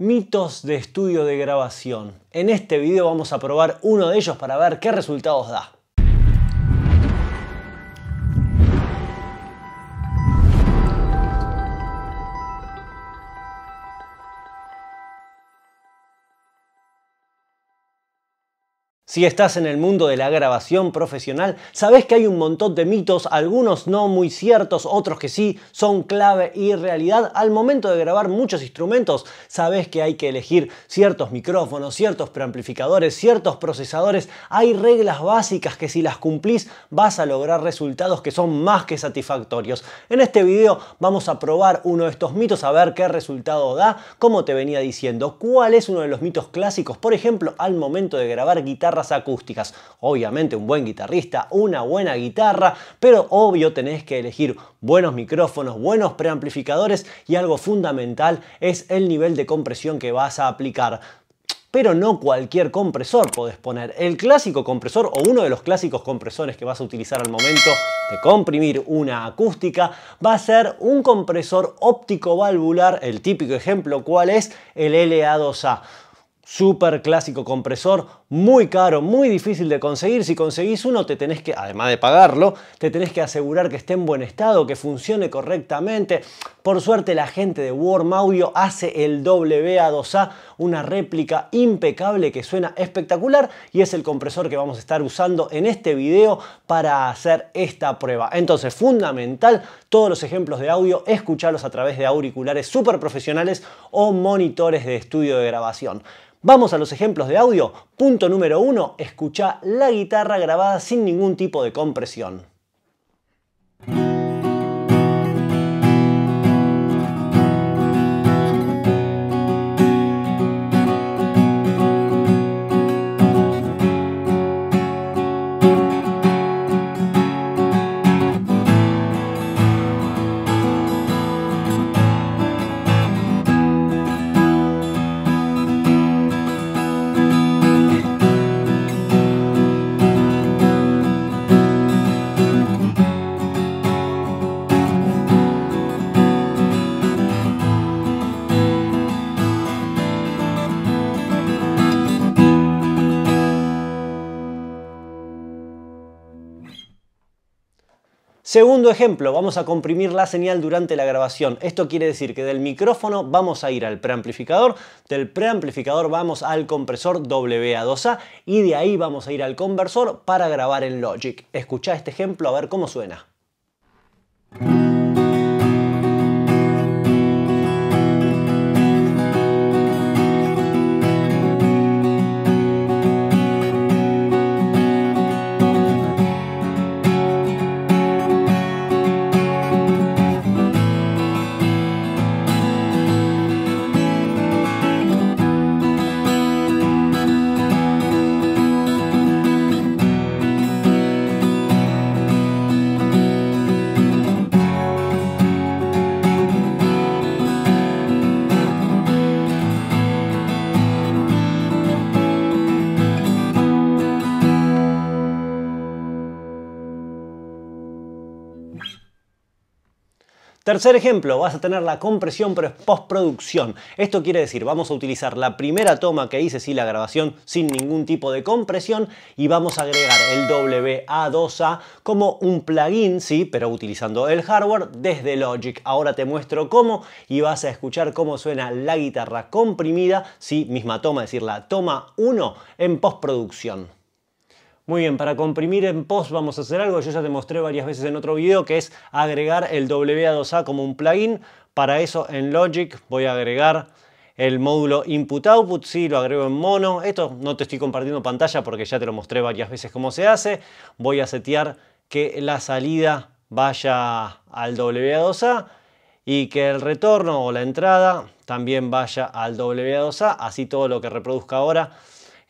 Mitos de estudio de grabación. En este video vamos a probar uno de ellos para ver qué resultados da. Si estás en el mundo de la grabación profesional, sabes que hay un montón de mitos, algunos no muy ciertos, otros que sí son clave y realidad. Al momento de grabar muchos instrumentos, sabes que hay que elegir ciertos micrófonos, ciertos preamplificadores, ciertos procesadores. Hay reglas básicas que si las cumplís vas a lograr resultados que son más que satisfactorios. En este video vamos a probar uno de estos mitos, a ver qué resultado da, como te venía diciendo, cuál es uno de los mitos clásicos, por ejemplo, al momento de grabar guitarra acústicas. Obviamente un buen guitarrista, una buena guitarra, pero obvio tenés que elegir buenos micrófonos, buenos preamplificadores y algo fundamental es el nivel de compresión que vas a aplicar pero no cualquier compresor podés poner. El clásico compresor o uno de los clásicos compresores que vas a utilizar al momento de comprimir una acústica va a ser un compresor óptico valvular, el típico ejemplo cuál es el LA2A super clásico compresor, muy caro, muy difícil de conseguir. Si conseguís uno, te tenés que, además de pagarlo, te tenés que asegurar que esté en buen estado, que funcione correctamente. Por suerte, la gente de Warm Audio hace el WA2A, una réplica impecable que suena espectacular y es el compresor que vamos a estar usando en este video para hacer esta prueba. Entonces, fundamental, todos los ejemplos de audio, escucharlos a través de auriculares super profesionales o monitores de estudio de grabación. Vamos a los ejemplos de audio. Número uno, escucha la guitarra grabada sin ningún tipo de compresión. Segundo ejemplo, vamos a comprimir la señal durante la grabación. Esto quiere decir que del micrófono vamos a ir al preamplificador, del preamplificador vamos al compresor WA2A y de ahí vamos a ir al conversor para grabar en Logic. Escucha este ejemplo a ver cómo suena. Tercer ejemplo, vas a tener la compresión pero es postproducción. Esto quiere decir, vamos a utilizar la primera toma que hice, sí, la grabación sin ningún tipo de compresión y vamos a agregar el WA2A como un plugin, sí, pero utilizando el hardware desde Logic. Ahora te muestro cómo y vas a escuchar cómo suena la guitarra comprimida, sí, misma toma, es decir, la toma 1 en postproducción. Muy bien, para comprimir en post vamos a hacer algo yo ya te mostré varias veces en otro video, que es agregar el WA2A como un plugin. Para eso en Logic voy a agregar el módulo Input-Output, sí, lo agrego en mono. Esto no te estoy compartiendo pantalla porque ya te lo mostré varias veces cómo se hace. Voy a setear que la salida vaya al WA2A y que el retorno o la entrada también vaya al WA2A, así todo lo que reproduzca ahora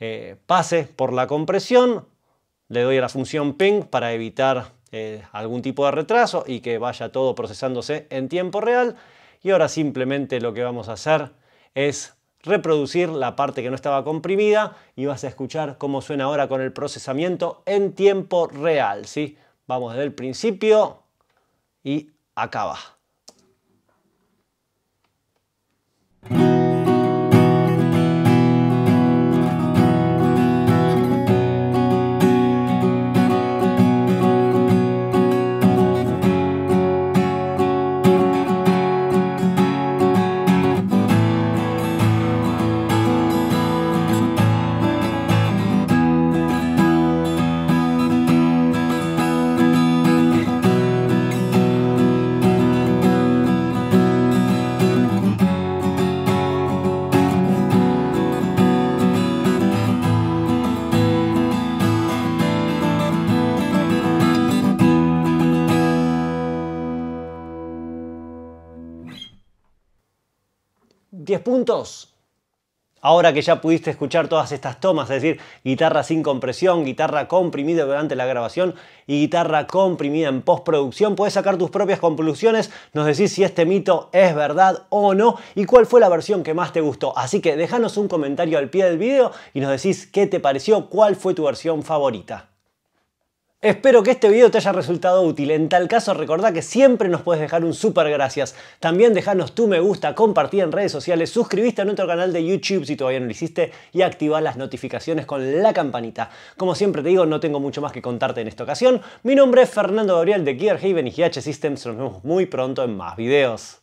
eh, pase por la compresión, le doy a la función ping para evitar eh, algún tipo de retraso y que vaya todo procesándose en tiempo real. Y ahora simplemente lo que vamos a hacer es reproducir la parte que no estaba comprimida y vas a escuchar cómo suena ahora con el procesamiento en tiempo real. ¿sí? Vamos desde el principio y acaba. 10 puntos. Ahora que ya pudiste escuchar todas estas tomas, es decir, guitarra sin compresión, guitarra comprimida durante la grabación y guitarra comprimida en postproducción, puedes sacar tus propias conclusiones, nos decís si este mito es verdad o no y cuál fue la versión que más te gustó. Así que déjanos un comentario al pie del video y nos decís qué te pareció, cuál fue tu versión favorita. Espero que este video te haya resultado útil. En tal caso, recordá que siempre nos puedes dejar un super gracias. También dejanos tu me gusta, compartir en redes sociales, suscribiste a nuestro canal de YouTube si todavía no lo hiciste y activar las notificaciones con la campanita. Como siempre te digo, no tengo mucho más que contarte en esta ocasión. Mi nombre es Fernando Gabriel de Gear Haven y GH Systems. Nos vemos muy pronto en más videos.